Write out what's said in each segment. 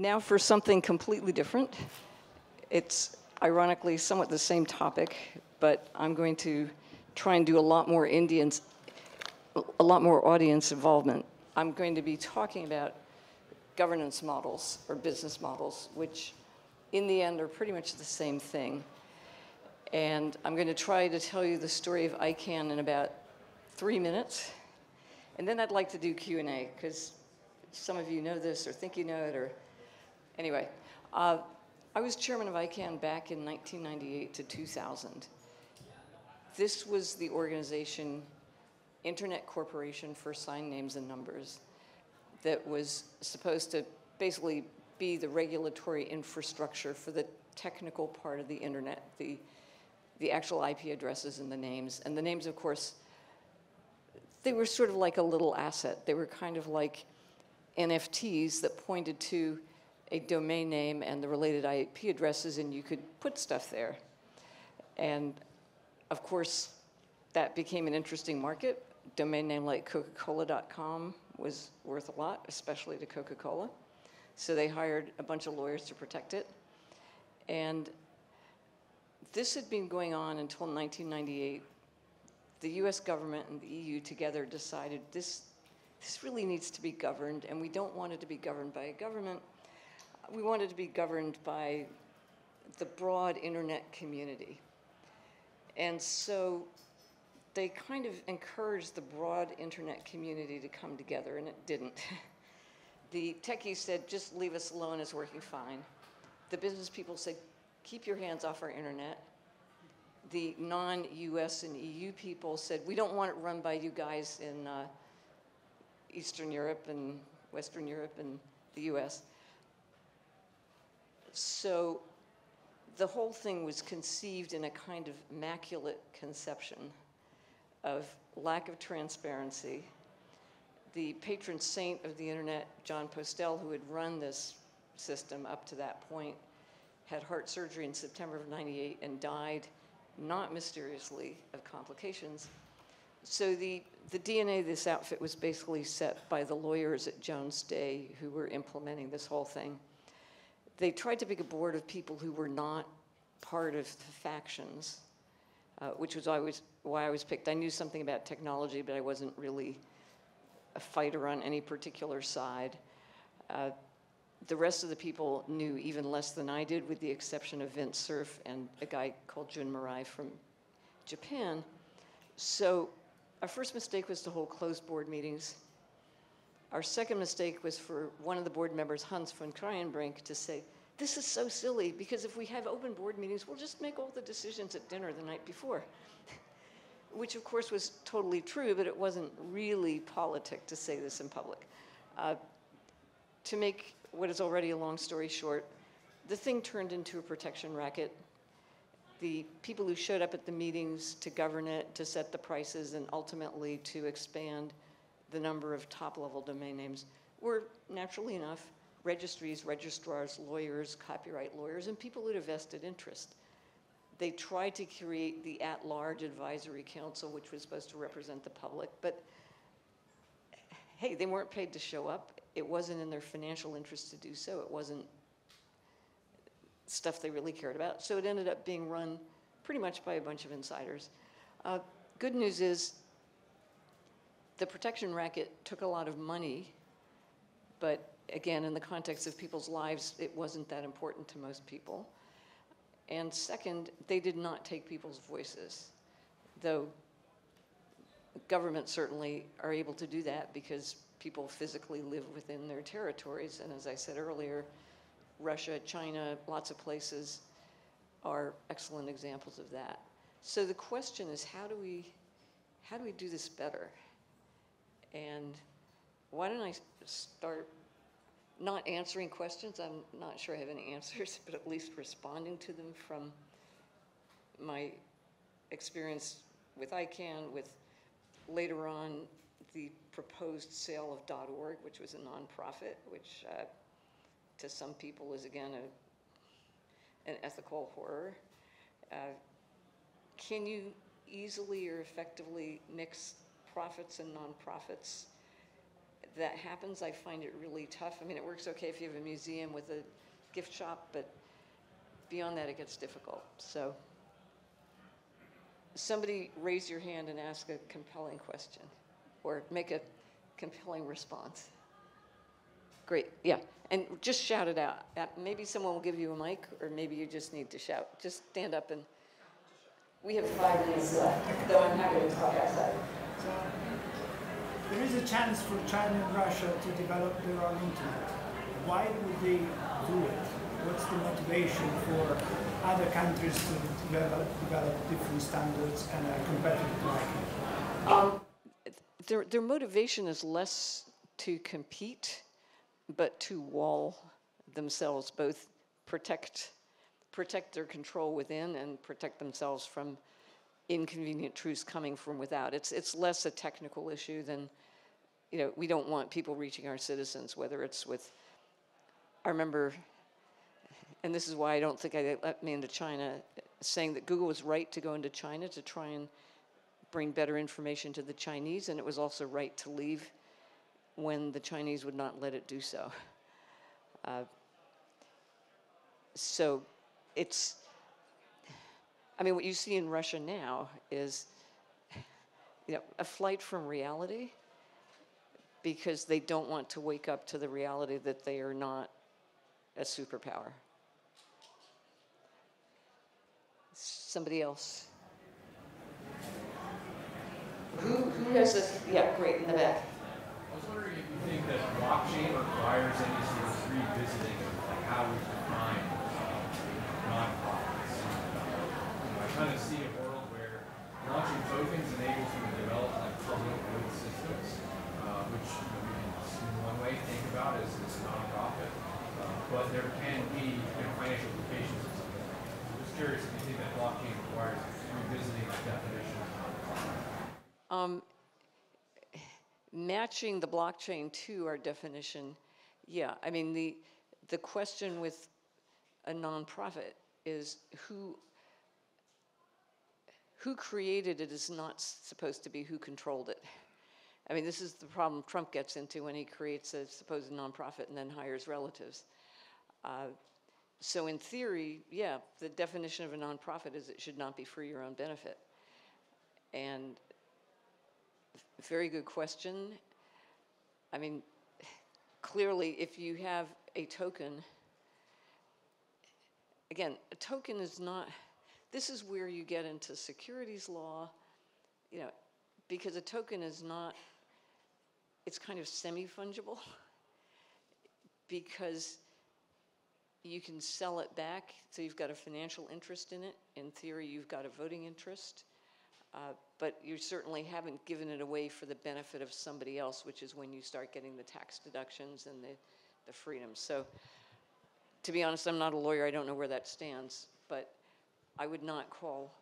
Now for something completely different. It's ironically somewhat the same topic, but I'm going to try and do a lot more Indians, a lot more audience involvement. I'm going to be talking about governance models or business models, which in the end are pretty much the same thing. And I'm going to try to tell you the story of ICANN in about three minutes. And then I'd like to do Q&A, because some of you know this or think you know it, or anyway. Uh, I was chairman of ICANN back in 1998 to 2000. This was the organization, Internet Corporation for Assigned Names and Numbers, that was supposed to basically be the regulatory infrastructure for the technical part of the internet, the, the actual IP addresses and the names. And the names, of course, they were sort of like a little asset. They were kind of like NFTs that pointed to a domain name and the related IP addresses, and you could put stuff there. And of course, that became an interesting market. Domain name like Coca-Cola.com was worth a lot, especially to Coca-Cola. So they hired a bunch of lawyers to protect it. And this had been going on until 1998. The US government and the EU together decided this, this really needs to be governed, and we don't want it to be governed by a government. We wanted to be governed by the broad internet community. And so they kind of encouraged the broad internet community to come together, and it didn't. the techies said, just leave us alone, it's working fine. The business people said, keep your hands off our internet. The non-US and EU people said, we don't want it run by you guys in uh, Eastern Europe and Western Europe and the US. So the whole thing was conceived in a kind of immaculate conception of lack of transparency. The patron saint of the internet, Jon Postel, who had run this system up to that point, had heart surgery in September of 98 and died, not mysteriously, of complications. So the, the DNA of this outfit was basically set by the lawyers at Jones Day who were implementing this whole thing they tried to pick a board of people who were not part of the factions, uh, which was always why I was picked. I knew something about technology, but I wasn't really a fighter on any particular side. Uh, the rest of the people knew even less than I did, with the exception of Vince Cerf and a guy called Jun Murai from Japan. So our first mistake was to hold closed board meetings. Our second mistake was for one of the board members, Hans von Kraaijenbrink, to say, this is so silly because if we have open board meetings, we'll just make all the decisions at dinner the night before. Which of course was totally true, but it wasn't really politic to say this in public. Uh, to make what is already a long story short, the thing turned into a protection racket. The people who showed up at the meetings to govern it, to set the prices, and ultimately to expand the number of top-level domain names were, naturally enough, registries, registrars, lawyers, copyright lawyers, and people who had a vested interest. They tried to create the at-large advisory council, which was supposed to represent the public, but hey, they weren't paid to show up. It wasn't in their financial interest to do so. It wasn't stuff they really cared about. So it ended up being run pretty much by a bunch of insiders. Uh, good news is the protection racket took a lot of money, but again, in the context of people's lives, it wasn't that important to most people. And second, they did not take people's voices, though governments certainly are able to do that because people physically live within their territories. And as I said earlier, Russia, China, lots of places are excellent examples of that. So the question is, how do we, how do we do this better? And why don't I start not answering questions? I'm not sure I have any answers, but at least responding to them from my experience with ICANN, with later on the proposed sale of .org, which was a nonprofit, which uh, to some people is again a, an ethical horror. Uh, can you easily or effectively mix profits and nonprofits. that happens, I find it really tough. I mean, it works okay if you have a museum with a gift shop, but beyond that, it gets difficult. So somebody raise your hand and ask a compelling question or make a compelling response. Great, yeah. And just shout it out. Uh, Maybe someone will give you a mic, or maybe you just need to shout. Just stand up and, we have five minutes left, though I'm happy to talk outside. There is a chance for China and Russia to develop their own internet. Why would they do it? What's the motivation for other countries to develop, develop different standards and a competitive market? Um, their, their motivation is less to compete, but to wall themselves, both protect, protect their control within and protect themselves from inconvenient truths coming from without. It's, it's less a technical issue than, you know, we don't want people reaching our citizens, whether it's with, I remember, and this is why I don't think I let me into China, saying that Google was right to go into China to try and bring better information to the Chinese, and it was also right to leave when the Chinese would not let it do so. Uh, so it's, I mean, what you see in Russia now is, you know, a flight from reality because they don't want to wake up to the reality that they are not a superpower. Somebody else. Who, who has this? Yeah, great, in the back. I was wondering if you think that blockchain requires any sort of revisiting of like how we define uh, nonprofits. Uh, I kind of see a world where launching tokens enables you to develop like public good systems, uh, which you one way, to think about as, as nonprofit. Uh, but there can be you know, financial implications of something like that. I'm just curious if you think that blockchain requires revisiting the definition of. Um, matching the blockchain to our definition, yeah. I mean, the, the question with a nonprofit is who, who created it is not supposed to be who controlled it. I mean, this is the problem Trump gets into when he creates a supposed nonprofit and then hires relatives. Uh, so in theory, yeah, the definition of a nonprofit is it should not be for your own benefit. And very good question. I mean, clearly, if you have a token, again, a token is not, this is where you get into securities law, you know, because a token is not, it's kind of semi-fungible because you can sell it back, so you've got a financial interest in it. In theory, you've got a voting interest. Uh, but you certainly haven't given it away for the benefit of somebody else, which is when you start getting the tax deductions and the, the freedoms. So to be honest, I'm not a lawyer. I don't know where that stands, but I would not call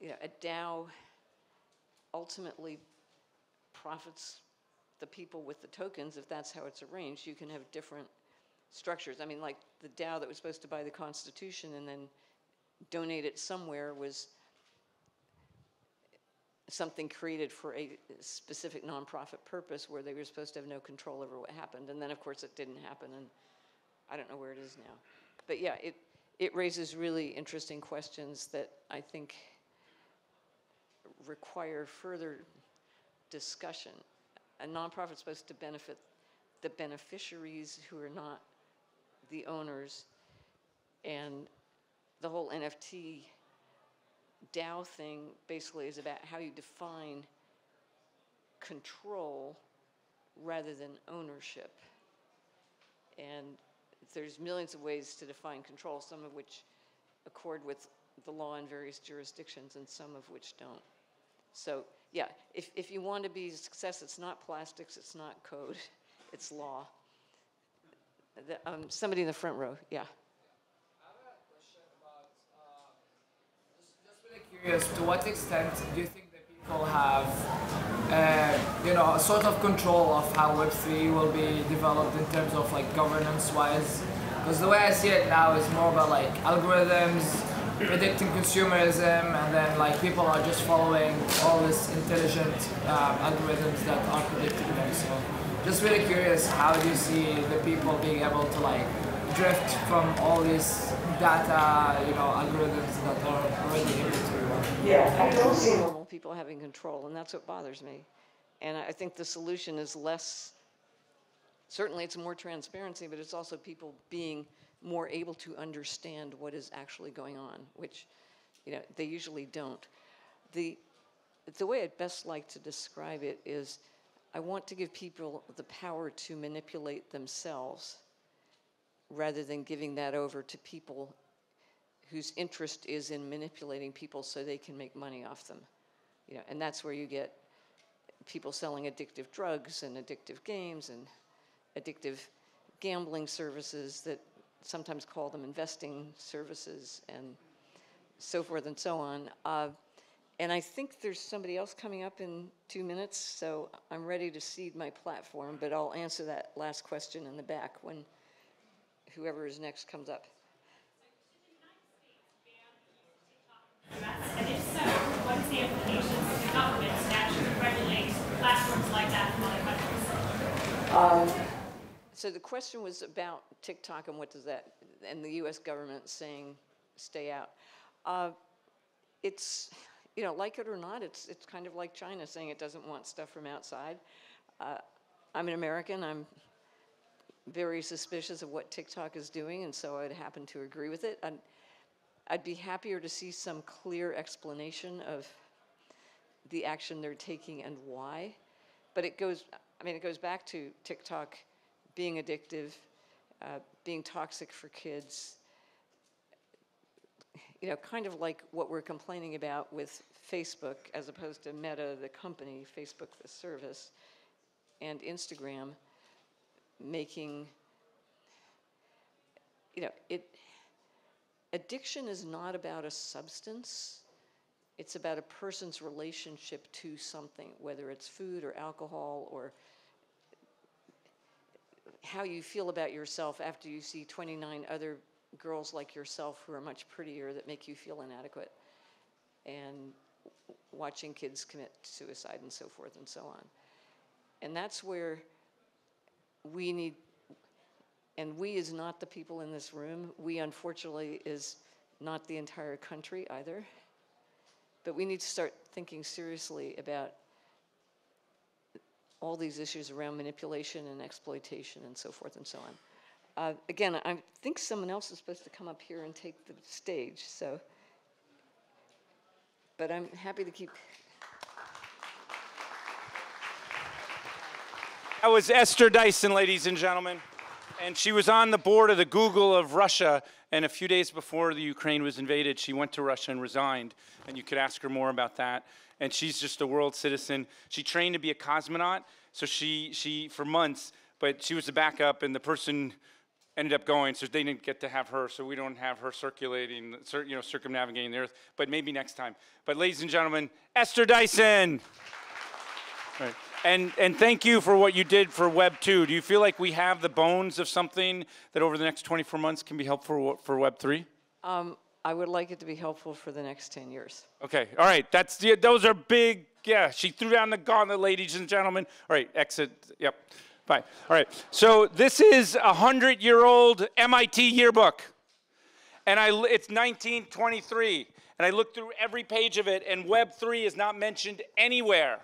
you know, a DAO ultimately profits the people with the tokens if that's how it's arranged. You can have different structures. I mean, like the DAO that was supposed to buy the Constitution and then donate it somewhere was something created for a specific nonprofit purpose where they were supposed to have no control over what happened. And then, of course, it didn't happen, and I don't know where it is now. But yeah, it, it raises really interesting questions that I think require further discussion. A nonprofit is supposed to benefit the beneficiaries who are not the owners, and the whole NFT DAO thing basically is about how you define control rather than ownership. And there's millions of ways to define control, some of which accord with the law in various jurisdictions and some of which don't. So yeah, if, if you want to be a success, it's not plastics, it's not code, it's law. The, um, somebody in the front row, yeah. Just really curious, to what extent do you think that people have, uh, you know, a sort of control of how Web3 will be developed in terms of like governance-wise? Because the way I see it now is more about like algorithms, predicting consumerism, and then like people are just following all these intelligent um, algorithms that are predicting them. So, just really curious, how do you see the people being able to like drift from all these data, you know, algorithms that are already able to? Yeah, I don't see people having control, and that's what bothers me. And I think the solution is less, certainly it's more transparency, but it's also people being more able to understand what is actually going on, which, you know, they usually don't. The, the way I'd best like to describe it is I want to give people the power to manipulate themselves rather than giving that over to people whose interest is in manipulating people so they can make money off them. You know, and that's where you get people selling addictive drugs and addictive games and addictive gambling services that sometimes call them investing services and so forth and so on. Uh, and I think there's somebody else coming up in two minutes, so I'm ready to cede my platform, but I'll answer that last question in the back when whoever is next comes up. And if so, what is the implications to the government to actually regulate platforms like that from other countries? So the question was about TikTok and what does that, and the U.S. government saying, stay out. Uh, it's, you know, like it or not, it's, it's kind of like China saying it doesn't want stuff from outside. Uh, I'm an American, I'm very suspicious of what TikTok is doing, and so I'd happen to agree with it. I'd, I'd be happier to see some clear explanation of the action they're taking and why. But it goes, I mean, it goes back to TikTok being addictive, uh, being toxic for kids. You know, kind of like what we're complaining about with Facebook as opposed to Meta, the company, Facebook, the service, and Instagram making, you know, it, addiction is not about a substance. It's about a person's relationship to something, whether it's food or alcohol or how you feel about yourself after you see 29 other girls like yourself who are much prettier that make you feel inadequate. And watching kids commit suicide and so forth and so on. And that's where we need, and we is not the people in this room. We, unfortunately, is not the entire country either. But we need to start thinking seriously about all these issues around manipulation and exploitation and so forth and so on. Uh, again, I think someone else is supposed to come up here and take the stage, so. But I'm happy to keep That was Esther Dyson, ladies and gentlemen. And she was on the board of the Google of Russia. And a few days before the Ukraine was invaded, she went to Russia and resigned. And you could ask her more about that. And she's just a world citizen. She trained to be a cosmonaut. So she, she for months, but she was the backup, and the person ended up going, so they didn't get to have her, so we don't have her circulating, you know, circumnavigating the earth. But maybe next time. But ladies and gentlemen, Esther Dyson. And, and thank you for what you did for Web 2. Do you feel like we have the bones of something that over the next 24 months can be helpful for Web 3? Um, I would like it to be helpful for the next 10 years. Okay, all right. That's the, those are big. Yeah, she threw down the gauntlet, ladies and gentlemen. All right, exit. Yep, bye. All right. So this is a hundred-year-old MIT yearbook, and I it's 1923, and I looked through every page of it, and Web 3 is not mentioned anywhere.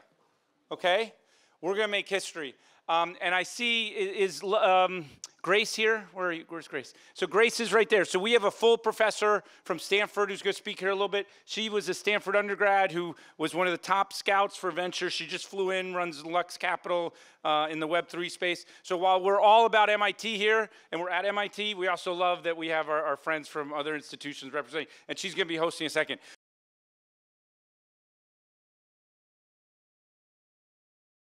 Okay, we're gonna make history. Um, and I see is um, Grace here? Where you, where's Grace? So Grace is right there. So we have a full professor from Stanford who's going to speak here a little bit. She was a Stanford undergrad who was one of the top scouts for venture. She just flew in, runs Lux Capital uh, in the Web3 space. So while we're all about MIT here and we're at MIT, we also love that we have our, our friends from other institutions representing. And she's going to be hosting a second.